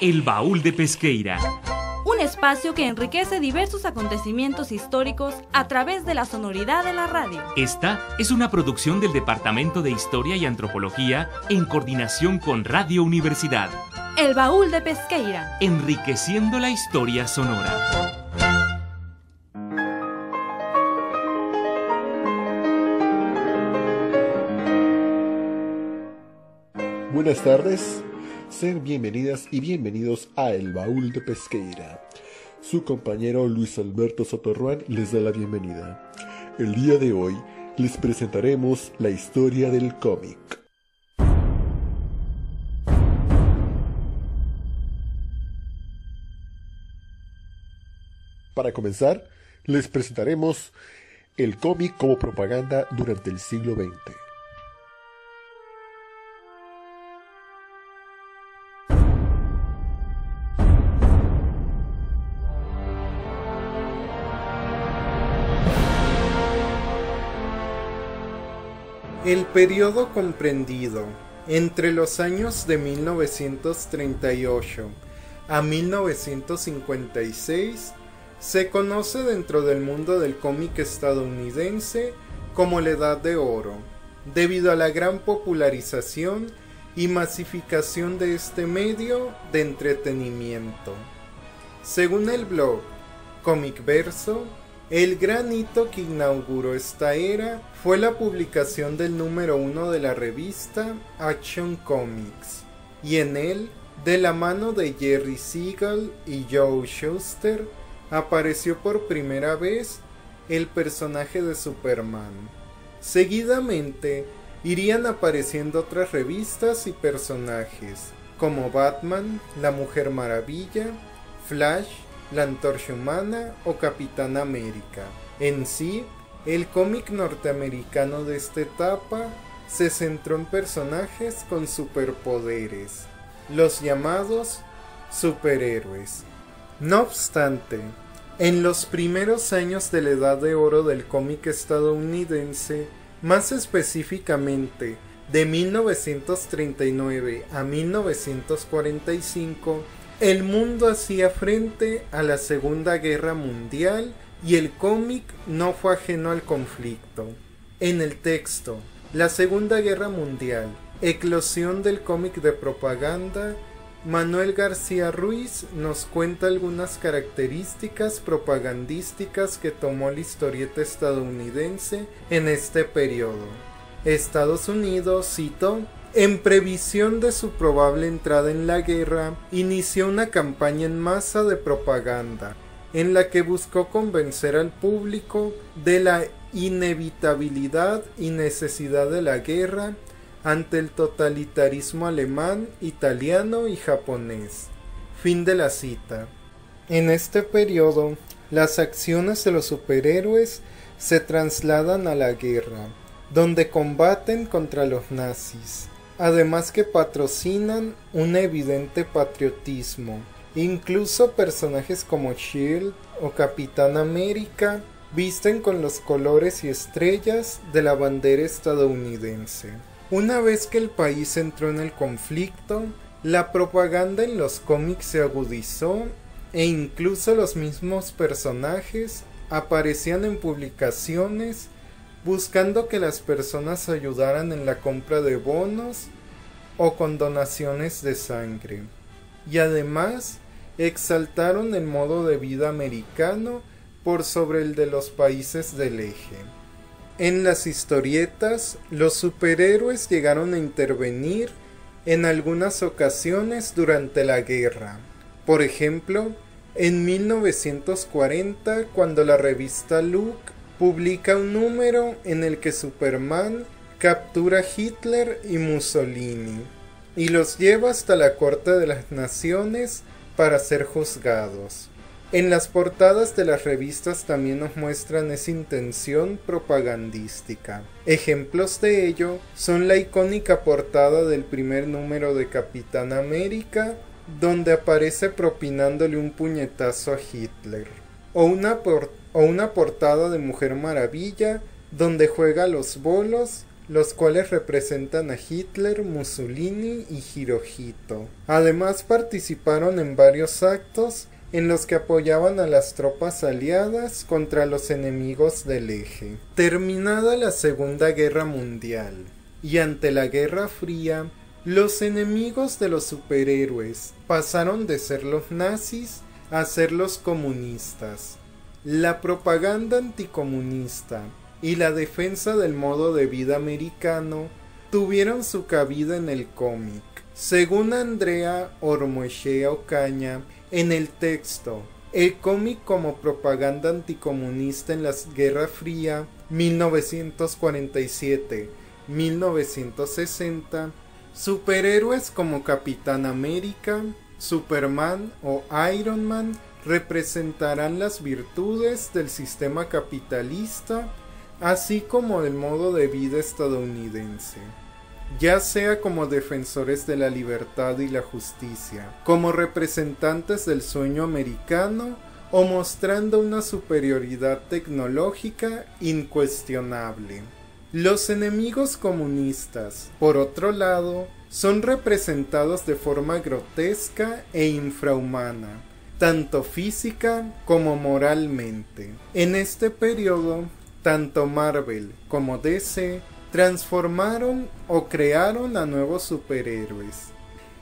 El Baúl de Pesqueira. Un espacio que enriquece diversos acontecimientos históricos a través de la sonoridad de la radio. Esta es una producción del Departamento de Historia y Antropología en coordinación con Radio Universidad. El Baúl de Pesqueira. Enriqueciendo la historia sonora. Buenas tardes, sean bienvenidas y bienvenidos a El Baúl de Pesqueira. Su compañero Luis Alberto Sotorruán les da la bienvenida. El día de hoy les presentaremos la historia del cómic. Para comenzar, les presentaremos el cómic como propaganda durante el siglo XX. Periodo comprendido entre los años de 1938 a 1956 se conoce dentro del mundo del cómic estadounidense como la Edad de Oro, debido a la gran popularización y masificación de este medio de entretenimiento. Según el blog Comic Verso, el gran hito que inauguró esta era fue la publicación del número uno de la revista Action Comics, y en él, de la mano de Jerry Siegel y Joe Shuster, apareció por primera vez el personaje de Superman. Seguidamente, irían apareciendo otras revistas y personajes, como Batman, la Mujer Maravilla, Flash, la Antorcha Humana o Capitán América. En sí, el cómic norteamericano de esta etapa se centró en personajes con superpoderes, los llamados superhéroes. No obstante, en los primeros años de la edad de oro del cómic estadounidense, más específicamente de 1939 a 1945, el mundo hacía frente a la Segunda Guerra Mundial y el cómic no fue ajeno al conflicto. En el texto, la Segunda Guerra Mundial, eclosión del cómic de propaganda, Manuel García Ruiz nos cuenta algunas características propagandísticas que tomó la historieta estadounidense en este periodo. Estados Unidos, cito, en previsión de su probable entrada en la guerra, inició una campaña en masa de propaganda, en la que buscó convencer al público de la inevitabilidad y necesidad de la guerra ante el totalitarismo alemán, italiano y japonés. Fin de la cita. En este periodo, las acciones de los superhéroes se trasladan a la guerra, donde combaten contra los nazis, además que patrocinan un evidente patriotismo. Incluso personajes como Shield o Capitán América visten con los colores y estrellas de la bandera estadounidense. Una vez que el país entró en el conflicto, la propaganda en los cómics se agudizó e incluso los mismos personajes aparecían en publicaciones buscando que las personas ayudaran en la compra de bonos o con donaciones de sangre. Y además exaltaron el modo de vida americano por sobre el de los países del eje. En las historietas, los superhéroes llegaron a intervenir en algunas ocasiones durante la guerra. Por ejemplo, en 1940, cuando la revista Look publica un número en el que Superman captura a Hitler y Mussolini y los lleva hasta la Corte de las Naciones para ser juzgados. En las portadas de las revistas también nos muestran esa intención propagandística. Ejemplos de ello son la icónica portada del primer número de Capitán América, donde aparece propinándole un puñetazo a Hitler, o una, o una portada de Mujer Maravilla, donde juega los bolos los cuales representan a Hitler, Mussolini y Hirohito. Además participaron en varios actos en los que apoyaban a las tropas aliadas contra los enemigos del eje. Terminada la Segunda Guerra Mundial y ante la Guerra Fría, los enemigos de los superhéroes pasaron de ser los nazis a ser los comunistas. La propaganda anticomunista y la defensa del modo de vida americano tuvieron su cabida en el cómic. Según Andrea Ormoechea Ocaña, en el texto, el cómic como propaganda anticomunista en la Guerra Fría 1947-1960, superhéroes como Capitán América, Superman o Iron Man representarán las virtudes del sistema capitalista, así como del modo de vida estadounidense ya sea como defensores de la libertad y la justicia, como representantes del sueño americano o mostrando una superioridad tecnológica incuestionable. Los enemigos comunistas, por otro lado, son representados de forma grotesca e infrahumana, tanto física como moralmente. En este periodo, tanto Marvel como DC transformaron o crearon a nuevos superhéroes.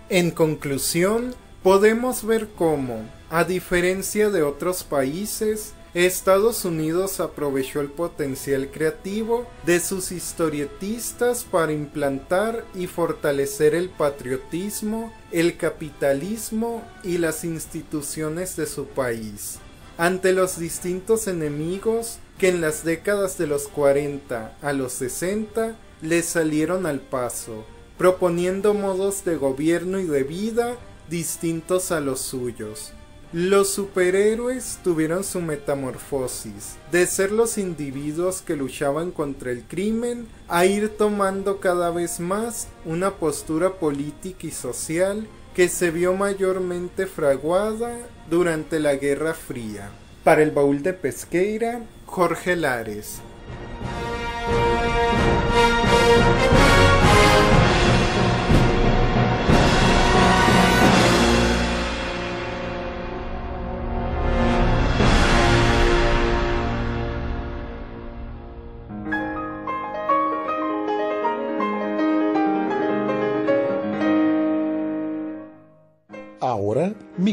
En conclusión, podemos ver cómo, a diferencia de otros países, Estados Unidos aprovechó el potencial creativo de sus historietistas para implantar y fortalecer el patriotismo, el capitalismo y las instituciones de su país. Ante los distintos enemigos, que en las décadas de los 40 a los 60 le salieron al paso, proponiendo modos de gobierno y de vida distintos a los suyos. Los superhéroes tuvieron su metamorfosis, de ser los individuos que luchaban contra el crimen, a ir tomando cada vez más una postura política y social que se vio mayormente fraguada durante la Guerra Fría. Para el baúl de Pesqueira, Jorge Lares.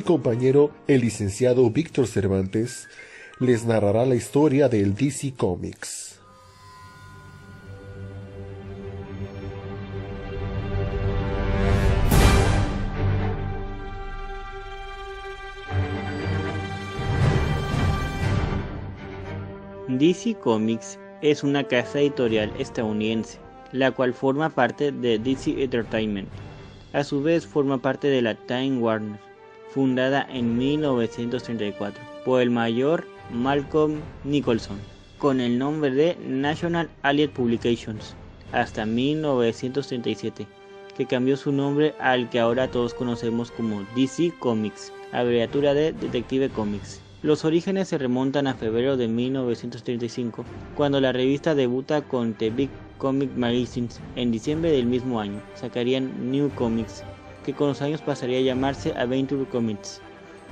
Compañero, el licenciado Víctor Cervantes, les narrará la historia del DC Comics. DC Comics es una casa editorial estadounidense, la cual forma parte de DC Entertainment. A su vez forma parte de la Time Warner, fundada en 1934 por el mayor Malcolm Nicholson, con el nombre de National Allied Publications, hasta 1937, que cambió su nombre al que ahora todos conocemos como DC Comics, abreviatura de Detective Comics. Los orígenes se remontan a febrero de 1935, cuando la revista debuta con The Big Comic Magazines. En diciembre del mismo año sacarían New Comics, que con los años pasaría a llamarse Adventure Comics.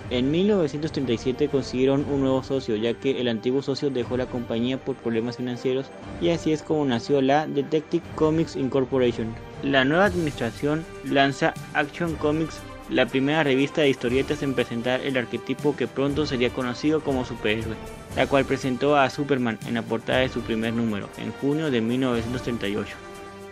En 1937 consiguieron un nuevo socio, ya que el antiguo socio dejó la compañía por problemas financieros y así es como nació la Detective Comics Incorporation. La nueva administración lanza Action Comics, la primera revista de historietas en presentar el arquetipo que pronto sería conocido como superhéroe, la cual presentó a Superman en la portada de su primer número, en junio de 1938,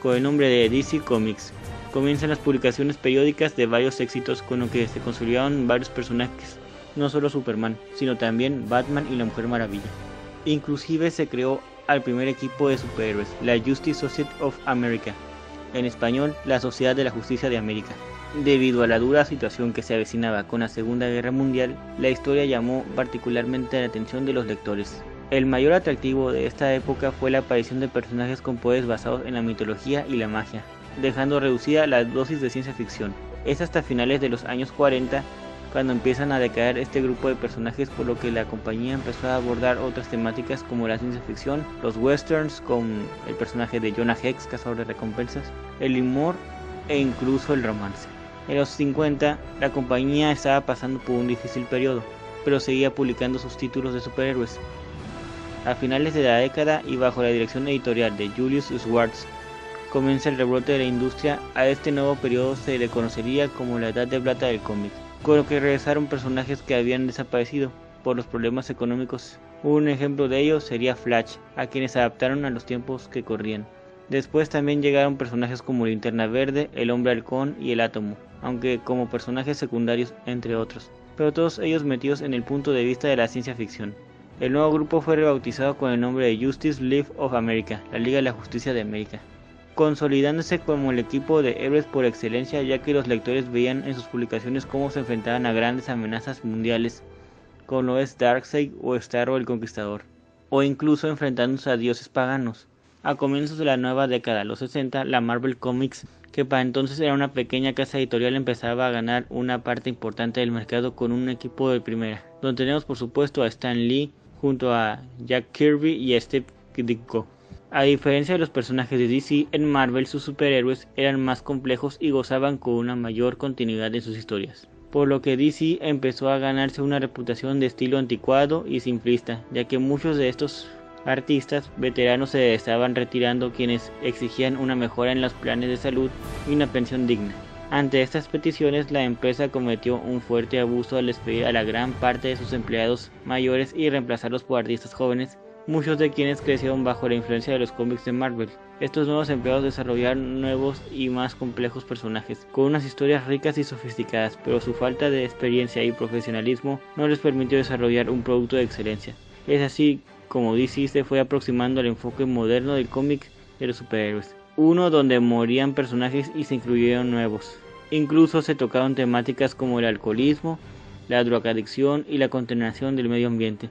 con el nombre de DC Comics comienzan las publicaciones periódicas de varios éxitos con lo que se consolidaron varios personajes, no solo Superman, sino también Batman y la Mujer Maravilla. Inclusive se creó al primer equipo de superhéroes, la Justice Society of America, en español la Sociedad de la Justicia de América. Debido a la dura situación que se avecinaba con la Segunda Guerra Mundial, la historia llamó particularmente la atención de los lectores. El mayor atractivo de esta época fue la aparición de personajes con poderes basados en la mitología y la magia, dejando reducida la dosis de ciencia ficción. Es hasta finales de los años 40 cuando empiezan a decaer este grupo de personajes por lo que la compañía empezó a abordar otras temáticas como la ciencia ficción, los westerns con el personaje de Jonah Hex, cazador de recompensas, el humor e incluso el romance. En los 50 la compañía estaba pasando por un difícil periodo, pero seguía publicando sus títulos de superhéroes. A finales de la década y bajo la dirección editorial de Julius Schwartz, comienza el rebrote de la industria. A este nuevo periodo se le conocería como la Edad de Plata del cómic con lo que regresaron personajes que habían desaparecido por los problemas económicos. Un ejemplo de ello sería Flash, a quienes adaptaron a los tiempos que corrían. Después también llegaron personajes como Linterna Verde, el Hombre Halcón y el Átomo, aunque como personajes secundarios entre otros, pero todos ellos metidos en el punto de vista de la ciencia ficción. El nuevo grupo fue rebautizado con el nombre de Justice League of America, la Liga de la Justicia de América consolidándose como el equipo de héroes por excelencia ya que los lectores veían en sus publicaciones cómo se enfrentaban a grandes amenazas mundiales como es Darkseid o Starro el Conquistador, o incluso enfrentándose a dioses paganos. A comienzos de la nueva década, los 60, la Marvel Comics, que para entonces era una pequeña casa editorial, empezaba a ganar una parte importante del mercado con un equipo de primera, donde tenemos por supuesto a Stan Lee junto a Jack Kirby y a Steve Ditko. A diferencia de los personajes de DC, en Marvel sus superhéroes eran más complejos y gozaban con una mayor continuidad en sus historias. Por lo que DC empezó a ganarse una reputación de estilo anticuado y simplista, ya que muchos de estos artistas veteranos se estaban retirando quienes exigían una mejora en los planes de salud y una pensión digna. Ante estas peticiones, la empresa cometió un fuerte abuso al despedir a la gran parte de sus empleados mayores y reemplazarlos por artistas jóvenes muchos de quienes crecieron bajo la influencia de los cómics de Marvel. Estos nuevos empleados desarrollaron nuevos y más complejos personajes, con unas historias ricas y sofisticadas, pero su falta de experiencia y profesionalismo no les permitió desarrollar un producto de excelencia. Es así como DC se fue aproximando al enfoque moderno del cómic de los superhéroes, uno donde morían personajes y se incluyeron nuevos. Incluso se tocaron temáticas como el alcoholismo, la drogadicción y la contaminación del medio ambiente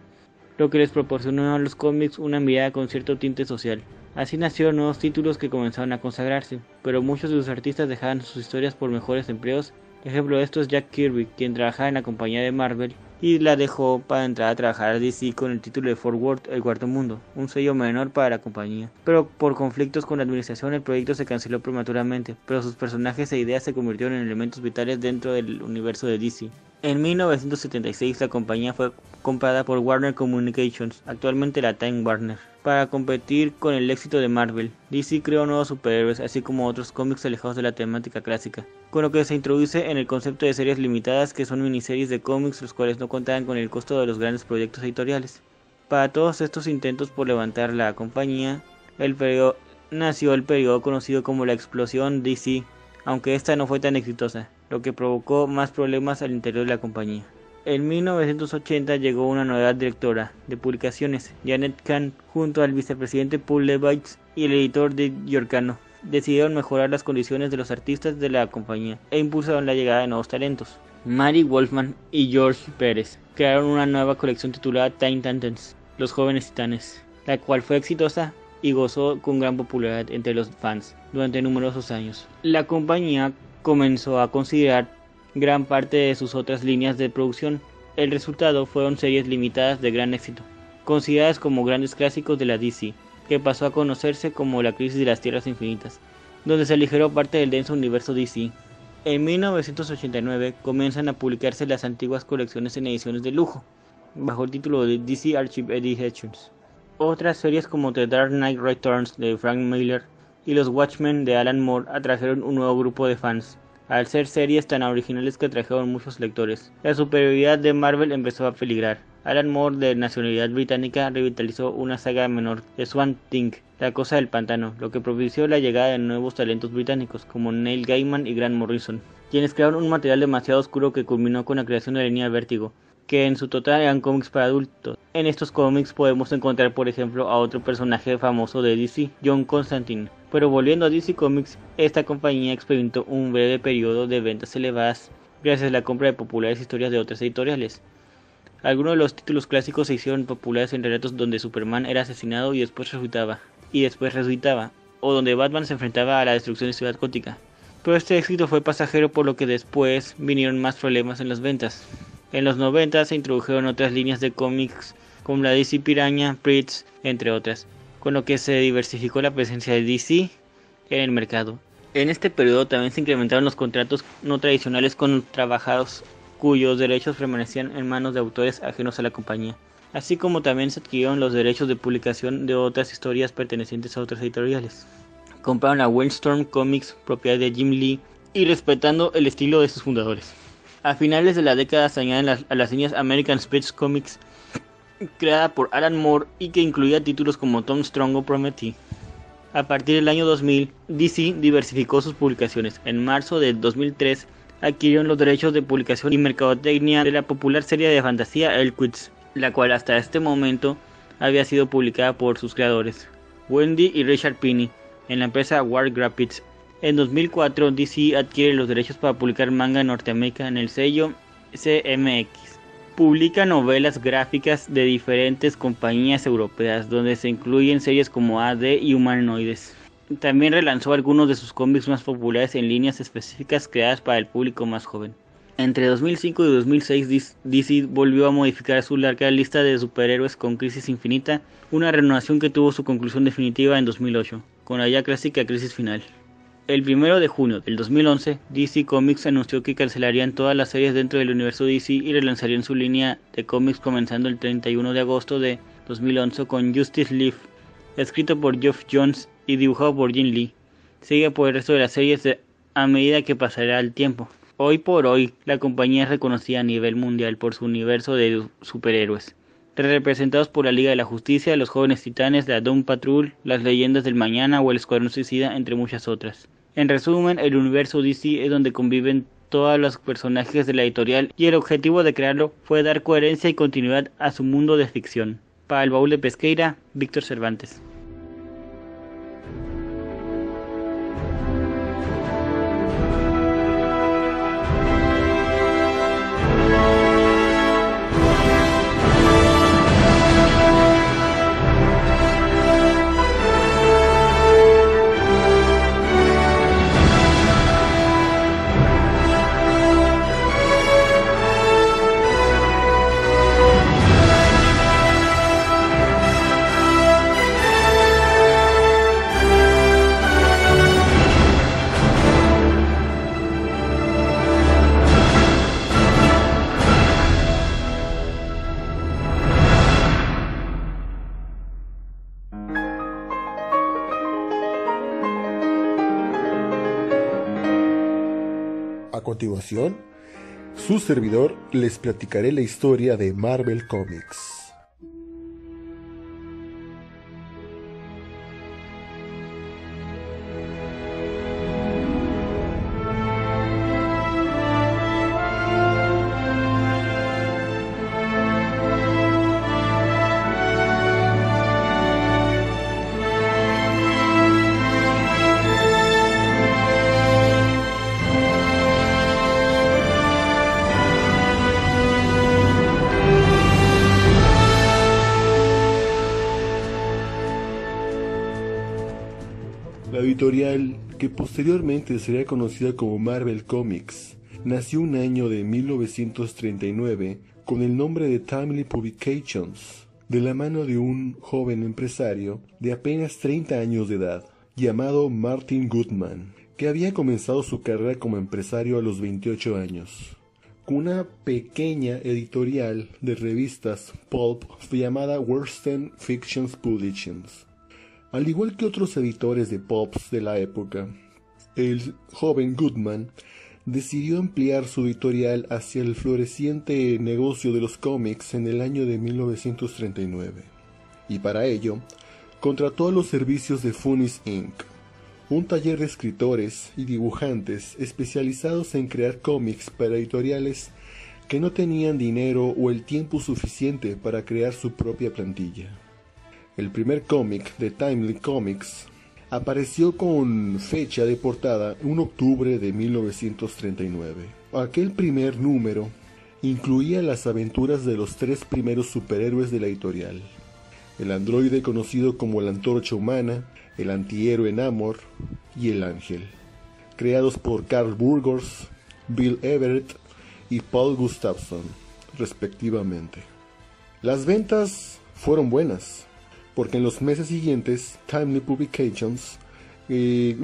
lo que les proporcionó a los cómics una mirada con cierto tinte social. Así nacieron nuevos títulos que comenzaron a consagrarse, pero muchos de los artistas dejaban sus historias por mejores empleos. Ejemplo de esto es Jack Kirby, quien trabajaba en la compañía de Marvel y la dejó para entrar a trabajar a DC con el título de Forward El Cuarto Mundo, un sello menor para la compañía. Pero por conflictos con la administración el proyecto se canceló prematuramente, pero sus personajes e ideas se convirtieron en elementos vitales dentro del universo de DC. En 1976 la compañía fue comprada por Warner Communications, actualmente la Time Warner, para competir con el éxito de Marvel. DC creó nuevos superhéroes, así como otros cómics alejados de la temática clásica, con lo que se introduce en el concepto de series limitadas que son miniseries de cómics los cuales no contaban con el costo de los grandes proyectos editoriales. Para todos estos intentos por levantar la compañía, el nació el periodo conocido como la explosión DC, aunque esta no fue tan exitosa lo que provocó más problemas al interior de la compañía. En 1980 llegó una nueva directora de publicaciones, Janet Kahn, junto al vicepresidente Paul Levitz y el editor de Yorkano. Decidieron mejorar las condiciones de los artistas de la compañía e impulsaron la llegada de nuevos talentos. Mary Wolfman y George Pérez crearon una nueva colección titulada Teen Titans, los jóvenes titanes, la cual fue exitosa y gozó con gran popularidad entre los fans durante numerosos años. La compañía comenzó a considerar gran parte de sus otras líneas de producción. El resultado fueron series limitadas de gran éxito, consideradas como grandes clásicos de la DC, que pasó a conocerse como la crisis de las Tierras Infinitas, donde se aligeró parte del denso universo DC. En 1989 comienzan a publicarse las antiguas colecciones en ediciones de lujo, bajo el título de DC Archive Editions. Otras series como The Dark Knight Returns de Frank Miller y Los Watchmen de Alan Moore atrajeron un nuevo grupo de fans, al ser series tan originales que atrajeron muchos lectores. La superioridad de Marvel empezó a peligrar. Alan Moore, de nacionalidad británica, revitalizó una saga menor de Swamp Thing, La Cosa del Pantano, lo que propició la llegada de nuevos talentos británicos como Neil Gaiman y Grant Morrison, quienes crearon un material demasiado oscuro que culminó con la creación de la línea Vértigo, que en su total eran cómics para adultos. En estos cómics podemos encontrar, por ejemplo, a otro personaje famoso de DC, John Constantine, pero volviendo a DC Comics, esta compañía experimentó un breve periodo de ventas elevadas gracias a la compra de populares historias de otras editoriales. Algunos de los títulos clásicos se hicieron populares en relatos donde Superman era asesinado y después resucitaba, y después resucitaba, o donde Batman se enfrentaba a la destrucción de Ciudad Gótica. pero este éxito fue pasajero por lo que después vinieron más problemas en las ventas. En los 90 se introdujeron otras líneas de cómics como la DC Piraña, Pritz, entre otras, con lo que se diversificó la presencia de DC en el mercado. En este periodo también se incrementaron los contratos no tradicionales con trabajados cuyos derechos permanecían en manos de autores ajenos a la compañía, así como también se adquirieron los derechos de publicación de otras historias pertenecientes a otras editoriales. Compraron a Wildstorm Comics, propiedad de Jim Lee, y respetando el estilo de sus fundadores. A finales de la década se añaden a las líneas American Speech Comics, creada por Alan Moore y que incluía títulos como Tom Strong o Prometee. A partir del año 2000, DC diversificó sus publicaciones. En marzo de 2003 adquirieron los derechos de publicación y mercadotecnia de la popular serie de fantasía Elquids, la cual hasta este momento había sido publicada por sus creadores, Wendy y Richard Pinney, en la empresa War Graphics. En 2004, DC adquiere los derechos para publicar manga en Norteamérica en el sello CMX. Publica novelas gráficas de diferentes compañías europeas, donde se incluyen series como AD y Humanoides. También relanzó algunos de sus cómics más populares en líneas específicas creadas para el público más joven. Entre 2005 y 2006 DC volvió a modificar su larga lista de superhéroes con Crisis Infinita, una renovación que tuvo su conclusión definitiva en 2008, con la ya clásica Crisis Final. El 1 de junio del 2011, DC Comics anunció que cancelarían todas las series dentro del universo DC y relanzarían su línea de cómics comenzando el 31 de agosto de 2011 con Justice League, escrito por Geoff Jones y dibujado por Jim Lee. Sigue por el resto de las series a medida que pasará el tiempo. Hoy por hoy, la compañía es reconocida a nivel mundial por su universo de superhéroes, representados por la Liga de la Justicia, los Jóvenes Titanes, la Doom Patrol, las Leyendas del Mañana o el Escuadrón Suicida, entre muchas otras. En resumen, el universo DC es donde conviven todos los personajes de la editorial y el objetivo de crearlo fue dar coherencia y continuidad a su mundo de ficción. Para el baúl de Pesqueira, Víctor Cervantes. Su servidor les platicaré la historia de Marvel Comics. Editorial, que posteriormente sería conocida como Marvel Comics, nació un año de 1939 con el nombre de Timely Publications, de la mano de un joven empresario de apenas 30 años de edad, llamado Martin Goodman, que había comenzado su carrera como empresario a los 28 años. Con una pequeña editorial de revistas pulp llamada Worsten Fictions Publications al igual que otros editores de pops de la época, el joven Goodman decidió ampliar su editorial hacia el floreciente negocio de los cómics en el año de 1939. Y para ello, contrató a los servicios de Funis Inc., un taller de escritores y dibujantes especializados en crear cómics para editoriales que no tenían dinero o el tiempo suficiente para crear su propia plantilla. El primer cómic de Timely Comics apareció con fecha de portada 1 octubre de 1939. Aquel primer número incluía las aventuras de los tres primeros superhéroes de la editorial. El androide conocido como la antorcha humana, el antihéroe Namor y el ángel. creados por Carl Burgos, Bill Everett y Paul Gustafson, respectivamente. Las ventas fueron buenas, porque en los meses siguientes Timely Publications eh,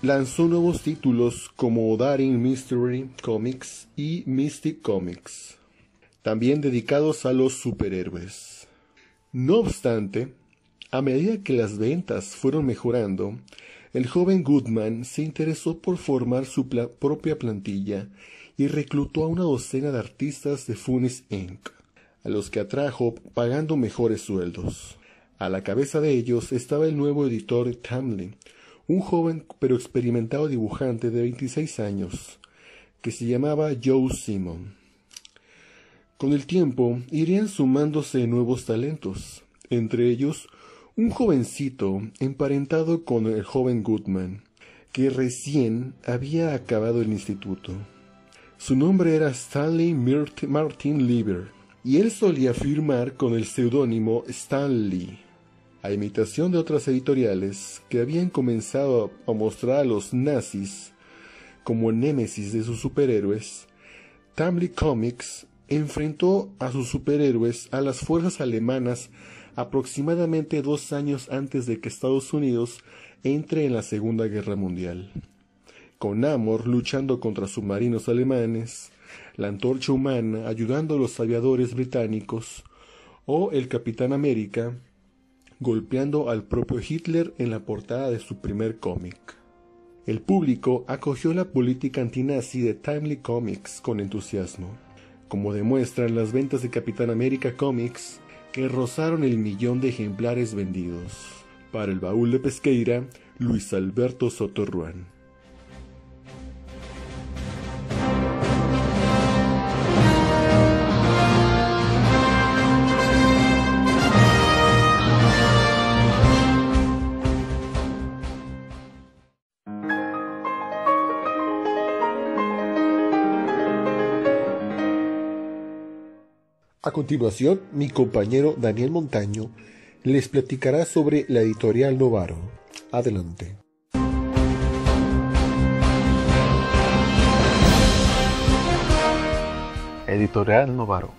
lanzó nuevos títulos como Daring Mystery Comics y Mystic Comics, también dedicados a los superhéroes. No obstante, a medida que las ventas fueron mejorando, el joven Goodman se interesó por formar su propia plantilla y reclutó a una docena de artistas de Funis Inc., a los que atrajo pagando mejores sueldos. A la cabeza de ellos estaba el nuevo editor Tamlin, un joven pero experimentado dibujante de 26 años, que se llamaba Joe Simon. Con el tiempo irían sumándose nuevos talentos, entre ellos un jovencito emparentado con el joven Goodman, que recién había acabado el instituto. Su nombre era Stanley Martin Lieber, y él solía firmar con el seudónimo Stanley. A imitación de otras editoriales que habían comenzado a mostrar a los nazis como némesis de sus superhéroes, Tamley Comics enfrentó a sus superhéroes a las fuerzas alemanas aproximadamente dos años antes de que Estados Unidos entre en la Segunda Guerra Mundial. Con Amor luchando contra submarinos alemanes, la antorcha humana ayudando a los aviadores británicos, o el Capitán América golpeando al propio Hitler en la portada de su primer cómic. El público acogió la política antinazi de Timely Comics con entusiasmo, como demuestran las ventas de Capitán América Comics, que rozaron el millón de ejemplares vendidos. Para el baúl de Pesqueira, Luis Alberto Sotorruán. Continuación, mi compañero Daniel Montaño les platicará sobre la editorial Novaro. Adelante. Editorial Novaro.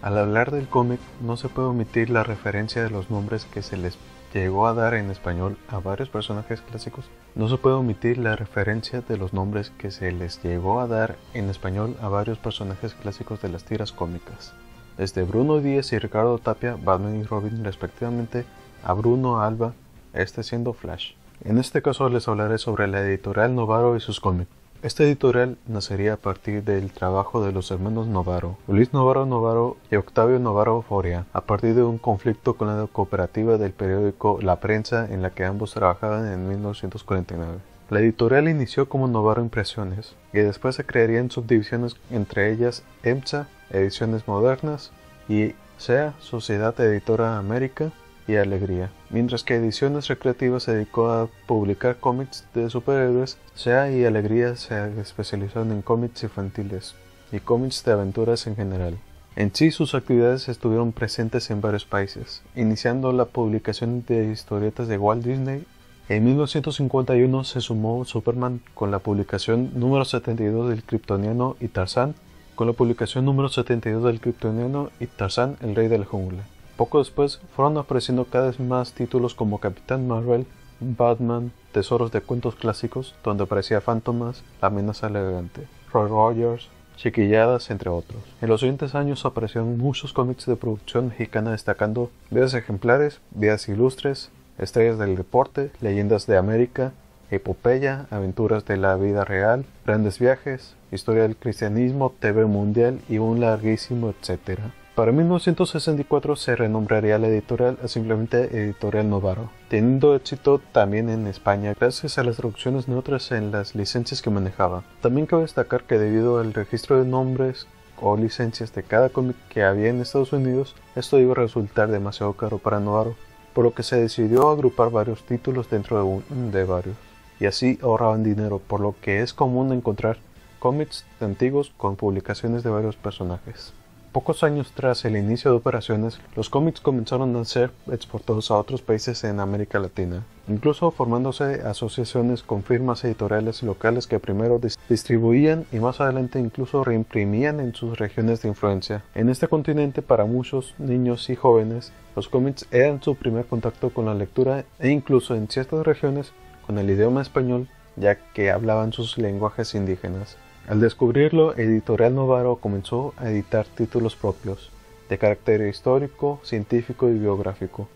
Al hablar del cómic no se puede omitir la referencia de los nombres que se les llegó a dar en español a varios personajes clásicos. No se puede omitir la referencia de los nombres que se les llegó a dar en español a varios personajes clásicos de las tiras cómicas desde Bruno Díez y Ricardo Tapia, Batman y Robin respectivamente, a Bruno Alba, este siendo Flash. En este caso les hablaré sobre la editorial Novaro y sus cómics. Esta editorial nacería a partir del trabajo de los hermanos Novaro, Luis Novaro Novaro y Octavio Novaro Foria, a partir de un conflicto con la cooperativa del periódico La Prensa en la que ambos trabajaban en 1949. La editorial inició como Novaro Impresiones y después se crearían subdivisiones entre ellas EMSA Ediciones Modernas y SEA, Sociedad Editora América y Alegría. Mientras que Ediciones Recreativas se dedicó a publicar cómics de superhéroes, SEA y Alegría se especializaron en cómics infantiles y cómics de aventuras en general. En sí, sus actividades estuvieron presentes en varios países, iniciando la publicación de historietas de Walt Disney. En 1951 se sumó Superman con la publicación número 72 del Kryptoniano y Tarzán con la publicación número 72 del Kryptoniano y Tarzán, el Rey de la Jungla. Poco después fueron apareciendo cada vez más títulos como Capitán Marvel, Batman, Tesoros de Cuentos Clásicos, donde aparecía Fantomas, La Amenaza Elegante, Roy Rogers, Chiquilladas, entre otros. En los siguientes años aparecieron muchos cómics de producción mexicana destacando Vidas Ejemplares, Vidas Ilustres, Estrellas del Deporte, Leyendas de América, Epopeya, Aventuras de la Vida Real, Grandes Viajes, Historia del Cristianismo, TV Mundial y un larguísimo etcétera. Para 1964 se renombraría la editorial a simplemente Editorial Novaro, teniendo éxito también en España gracias a las traducciones neutras en las licencias que manejaba. También cabe destacar que debido al registro de nombres o licencias de cada cómic que había en Estados Unidos, esto iba a resultar demasiado caro para Novaro, por lo que se decidió agrupar varios títulos dentro de, de varios y así ahorraban dinero, por lo que es común encontrar cómics antiguos con publicaciones de varios personajes. Pocos años tras el inicio de operaciones, los cómics comenzaron a ser exportados a otros países en América Latina, incluso formándose asociaciones con firmas editoriales locales que primero distribuían y más adelante incluso reimprimían en sus regiones de influencia. En este continente, para muchos niños y jóvenes, los cómics eran su primer contacto con la lectura e incluso en ciertas regiones con el idioma español, ya que hablaban sus lenguajes indígenas. Al descubrirlo, Editorial Novaro comenzó a editar títulos propios, de carácter histórico, científico y biográfico,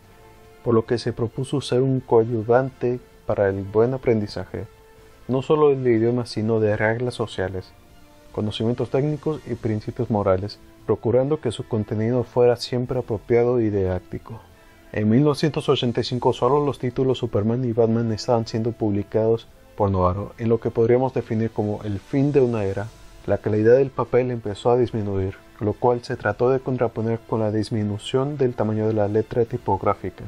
por lo que se propuso ser un coayudante para el buen aprendizaje, no solo del idioma sino de reglas sociales, conocimientos técnicos y principios morales, procurando que su contenido fuera siempre apropiado y didáctico. En 1985 solo los títulos Superman y Batman estaban siendo publicados por Novaro, en lo que podríamos definir como el fin de una era, la calidad del papel empezó a disminuir, lo cual se trató de contraponer con la disminución del tamaño de la letra tipográfica.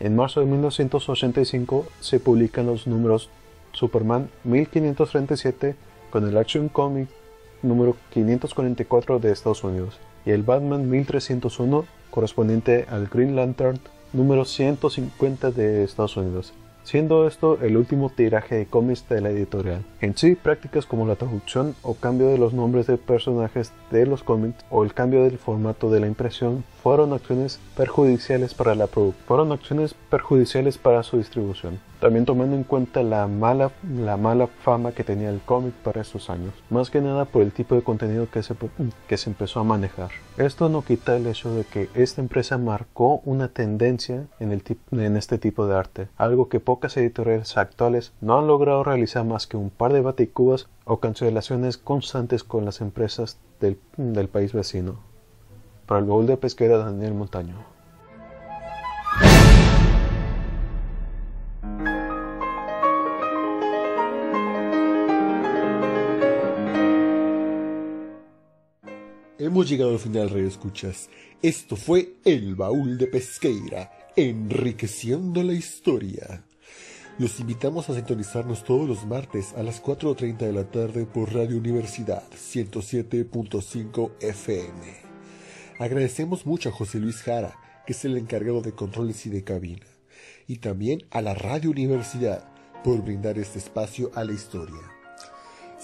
En marzo de 1985 se publican los números Superman 1537 con el Action Comic número 544 de Estados Unidos y el Batman 1301 correspondiente al Green Lantern número 150 de Estados Unidos siendo esto el último tiraje de cómics de la editorial. En sí, prácticas como la traducción o cambio de los nombres de personajes de los cómics o el cambio del formato de la impresión fueron acciones perjudiciales para la fueron acciones perjudiciales para su distribución también tomando en cuenta la mala, la mala fama que tenía el cómic para esos años, más que nada por el tipo de contenido que se, que se empezó a manejar. Esto no quita el hecho de que esta empresa marcó una tendencia en, el en este tipo de arte, algo que pocas editoriales actuales no han logrado realizar más que un par de baticubas o cancelaciones constantes con las empresas del, del país vecino. Para el baúl de pesquera Daniel Montaño. Hemos llegado al final, Radio Escuchas. Esto fue El Baúl de Pesqueira, enriqueciendo la historia. Los invitamos a sintonizarnos todos los martes a las 4.30 de la tarde por Radio Universidad 107.5 FM. Agradecemos mucho a José Luis Jara, que es el encargado de controles y de cabina, y también a la Radio Universidad por brindar este espacio a la historia.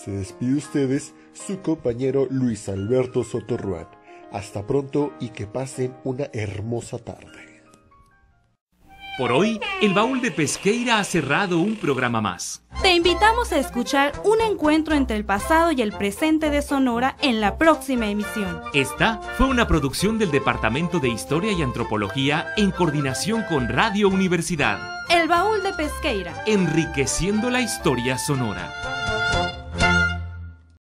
Se despide ustedes su compañero Luis Alberto Sotorruán. Hasta pronto y que pasen una hermosa tarde. Por hoy, el baúl de Pesqueira ha cerrado un programa más. Te invitamos a escuchar un encuentro entre el pasado y el presente de Sonora en la próxima emisión. Esta fue una producción del Departamento de Historia y Antropología en coordinación con Radio Universidad. El baúl de Pesqueira. Enriqueciendo la historia sonora.